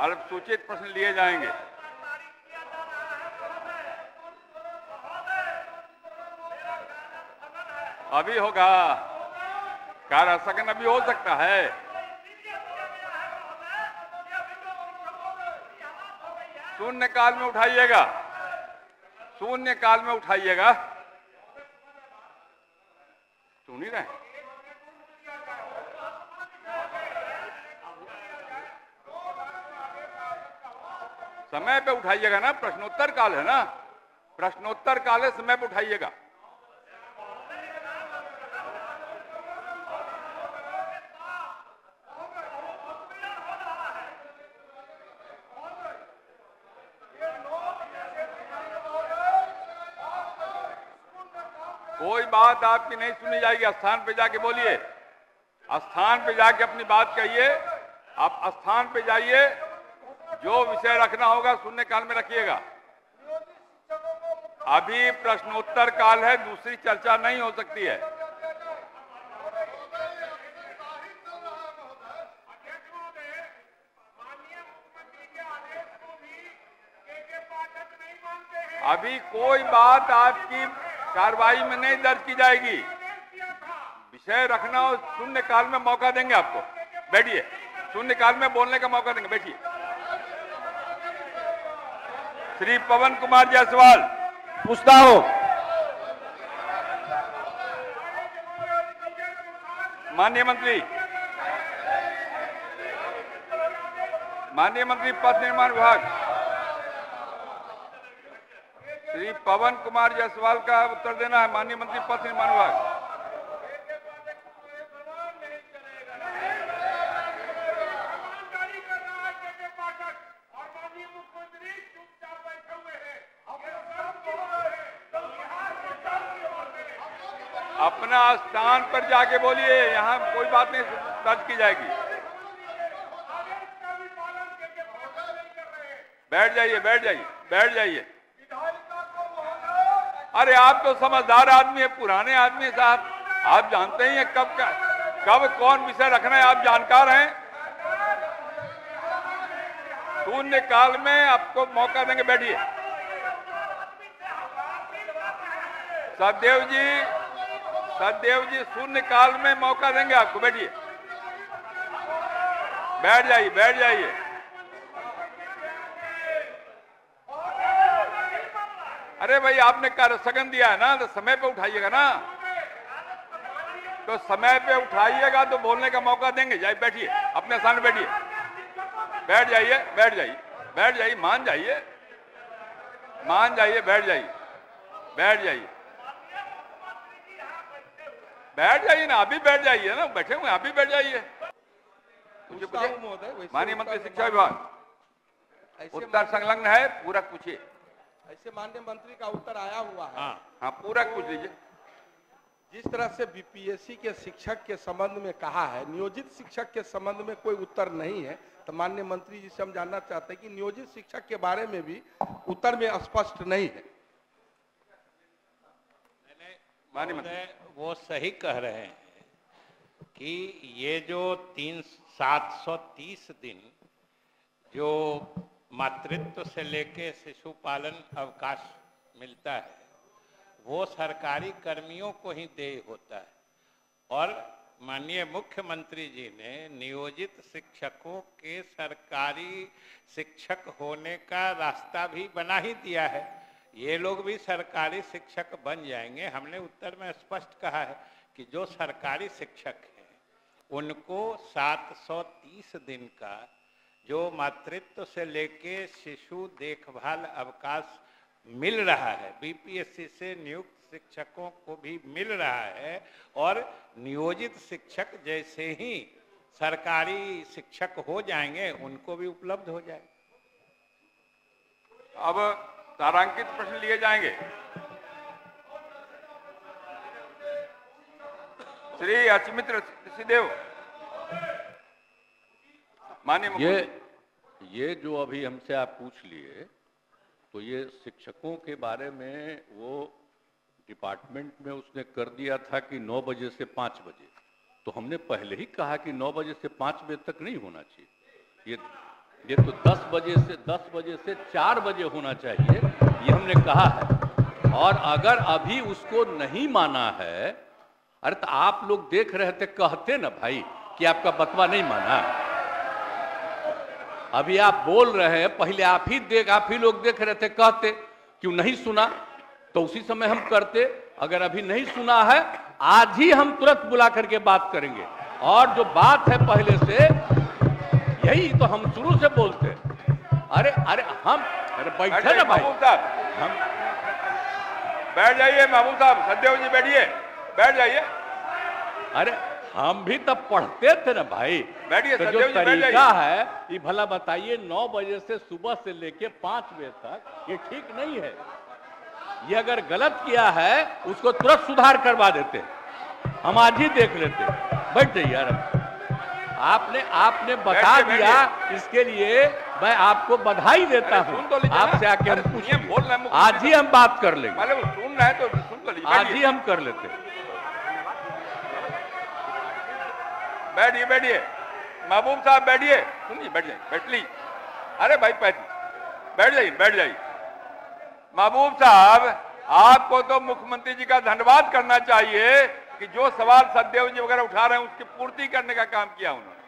अल्पसूचित प्रश्न लिए जाएँगे। अभी होगा। कार्य स्थगन अभी हो सकता है। शून्य काल में उठाइएगा। शून्य काल में उठाइएगा। सुन ही रहे समय पे उठाइएगा ना, प्रश्नोत्तर काल है ना? प्रश्नोत्तर काल है, समय पे उठाइएगा। कोई बात आपकी नहीं सुनी जाएगी, स्थान पे जाके बोलिए। स्थान पे जाके अपनी बात कहिए। आप स्थान पे जाइए। जो विषय रखना होगा शून्य काल में रखिएगा। अभी प्रश्नोत्तर काल है, दूसरी चर्चा नहीं हो सकती है। अभी कोई बात आपकी कार्रवाई में नहीं दर्ज की जाएगी। विषय रखना हो शून्य काल में मौका देंगे आपको। बैठिए। शून्य काल में बोलने का मौका देंगे। बैठिए। श्री पवन कुमार जायसवाल पूछता हूँ। माननीय मंत्री माननीय मंत्री, पथ निर्माण विभाग। श्री पवन कुमार जायसवाल का उत्तर देना है। माननीय मंत्री, पथ निर्माण विभाग ईमानदारी कर रहा है के के पाठक और माननीय मुख्यमंत्री चुपचाप बैठे हुए हैं ये सब की बात है तो बिहार के सब की बात है अपना स्थान पर जाके बोलिए यहाँ कोई बात नहीं दर्ज की जाएगी। बैठ जाइए बैठ जाइए बैठ जाइए। अरे आप तो समझदार आदमी है पुराने आदमी हैं साहब। आप जानते ही हैं कब का, कब कौन विषय रखना है आप जानकार हैं। शून्य काल में आपको मौका देंगे बैठिए। सददेव जी सददेव जी, शून्य काल में मौका देंगे आपको, बैठिए। बैठ जाइए बैठ जाइए। अरे भाई, आपने कार्य सगन दिया है ना तो समय पे उठाइएगा ना। तो समय पे उठाइएगा तो बोलने का मौका देंगे। जाइए, बैठिए, अपने सामने बैठिए। बैठ जाइए बैठ जाइए बैठ जाइए, मान जाइए। मान जाइए, बैठ जाइए बैठ जाइए। बैठ जाइए ना अभी बैठ जाइए ना बैठे हुए अभी बैठ जाइए। माननीय मंत्री शिक्षा विभाग। उत्तर संलग्न है पूरक पूछिए। ऐसे माननीय मंत्री का उत्तर आया हुआ है। हाँ हाँ पूरक पूछ लीजिए। जिस तरह से बीपीएससी के शिक्षक के संबंध में कहा है नियोजित शिक्षक के संबंध में कोई उत्तर नहीं है तो माननीय मंत्री जी से हम जानना चाहते हैं कि नियोजित शिक्षक के बारे में भी उत्तर में स्पष्ट नहीं है। वो सही कह रहे हैं कि ये जो तीन सात सौ तीस दिन जो मातृत्व से लेके शिशु पालन अवकाश मिलता है, वो सरकारी कर्मियों को ही देय होता है। और माननीय मुख्यमंत्री जी ने नियोजित शिक्षकों के सरकारी शिक्षक होने का रास्ता भी बना ही दिया है। ये लोग भी सरकारी शिक्षक बन जाएँगे। हमने उत्तर में स्पष्ट कहा है कि जो सरकारी शिक्षक हैं, उनको 730 दिन का जो मातृत्व से लेके शिशु देखभाल अवकाश मिल रहा है, बीपीएससी से नियुक्त शिक्षकों को भी मिल रहा है और नियोजित शिक्षक जैसे ही सरकारी शिक्षक हो जाएँगे, उनको भी उपलब्ध हो जाए अब तारांकित प्रश्न लिए जाएँगे। श्री अचमित्र ऋषिदेव माननीय ये ये जो अभी हमसे आप पूछ लिए तो ये शिक्षकों के बारे में वो डिपार्टमेंट में उसने कर दिया था कि 9 बजे से 5 बजे। तो हमने पहले ही कहा कि 9 बजे से 5 बजे तक नहीं होना चाहिए। ये ये तो 10 बजे से 10 बजे से 4 बजे होना चाहिए, ये हमने कहा है। और अगर अभी उसको नहीं माना है, अरे तो आप लोग देख रहे थे, कहते ना भाई कि आपका बतवा नहीं माना। अभी आप बोल रहे हैं, पहले आप ही देख, आप ही लोग देख रहे थे, कहते, क्यों नहीं सुना? तो उसी समय हम करते, अगर अभी नहीं सुना है, आज ही हम तुरंत बुला करके बात करेंगे। और जो बात है पहले से यही तो हम शुरू से बोलते अरे अरे हम अरे बैठे ना भाई। साहब। हम बैठ जाइए महबूब साहब सदैव जी बैठिए। बैठ जाइए। अरे हम भी तब पढ़ते थे ना भाई। बैठिए, तो जो। तरीका है ये भला बताइए नौ बजे से सुबह से लेके पाँच बजे तक ये ठीक नहीं है। ये अगर गलत किया है उसको तुरंत सुधार करवा देते। हम आज ही देख लेते। बैठ जाइए यार आपने आपने बता दिया इसके लिए मैं आपको बधाई देता हूँ। तो आपसे आके हम अरे, पूछ सुनिए, बोल रहे हैं आज ही हम बात कर लेंगे। सुन रहे तो सुन तो आज ही हम कर लेते बैठिए बैठिए। महबूब साहब बैठिए। सुनिए बैठ जाइए बैठ ली अरे भाई बैठ। बैठ जाइए बैठ जाइए। महबूब साहब आपको तो मुख्यमंत्री जी का धन्यवाद करना चाहिए। कि जो सवाल सदेव जी वगैरह उठा रहे हैं, उसकी पूर्ति करने का काम किया उन्होंने।